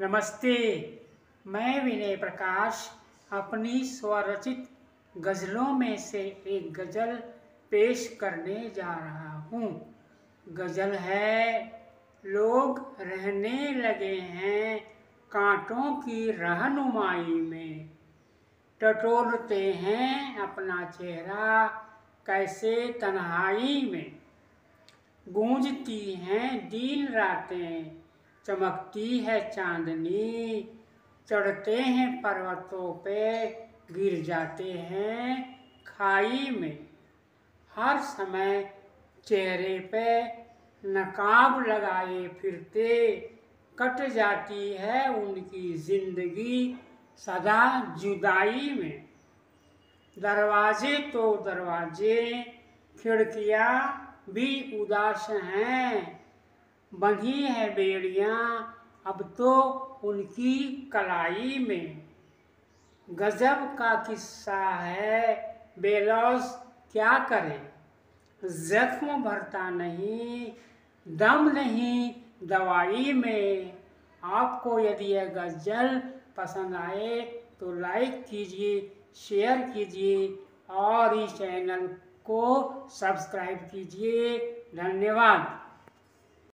नमस्ते। मैं विनय प्रकाश, अपनी स्वरचित गज़लों में से एक गज़ल पेश करने जा रहा हूँ। गज़ल है, लोग रहने लगे हैं कांटों की रहनुमाई में। टटोलते हैं अपना चेहरा कैसे तन्हाई में। गूंजती हैं दिन रातें चमकती है चांदनी। चढ़ते हैं पर्वतों पे, गिर जाते हैं खाई में। हर समय चेहरे पे नकाब लगाए फिरते, कट जाती है उनकी ज़िंदगी सदा जुदाई में। दरवाजे तो दरवाजे, खिड़कियाँ भी उदास हैं। बंधी है बेड़ियाँ, अब तो उनकी कलाई में। गजब का किस्सा है बेलौस क्या करे? जख्म भरता नहीं, दम नहीं दवाई में। आपको यदि यह गज़ल पसंद आए तो लाइक कीजिए शेयर कीजिए और इस चैनल को सब्सक्राइब कीजिए। धन्यवाद।